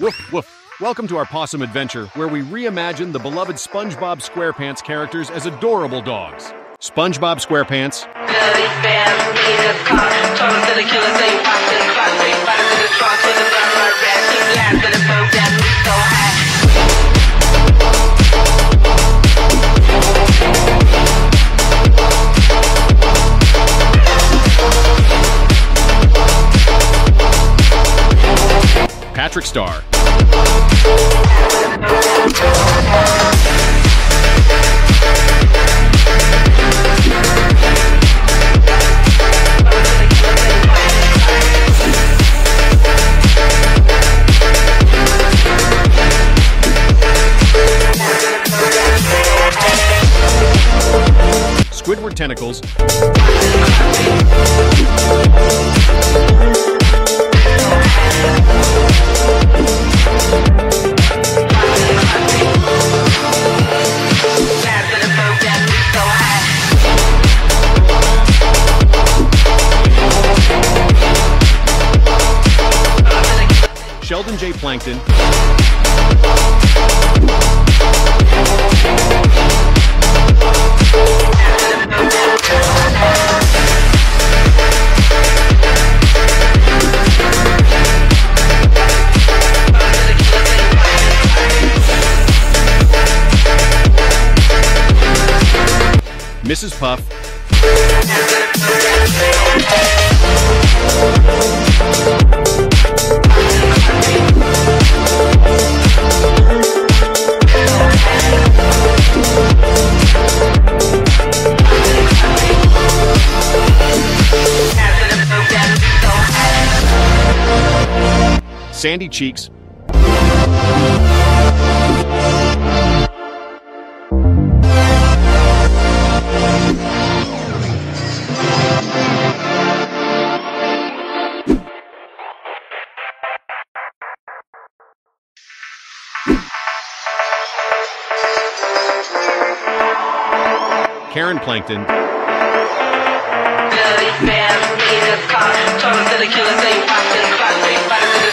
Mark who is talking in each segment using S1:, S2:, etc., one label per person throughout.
S1: Woof, woof. Welcome to our possum adventure, where we reimagine the beloved SpongeBob SquarePants characters as adorable dogs. SpongeBob SquarePants, Patrick Star, Squidward Tentacles, J. Plankton, Mrs. Puff, Sandy Cheeks, Karen Plankton,
S2: Dirty fam,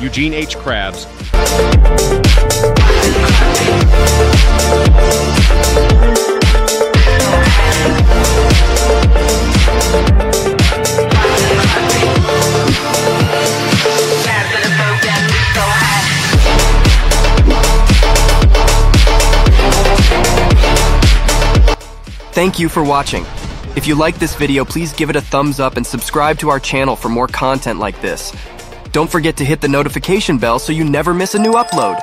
S1: Eugene H. Krabs.
S3: Thank you for watching. If you like this video, please give it a thumbs up and subscribe to our channel for more content like this. Don't forget to hit the notification bell so you never miss a new upload.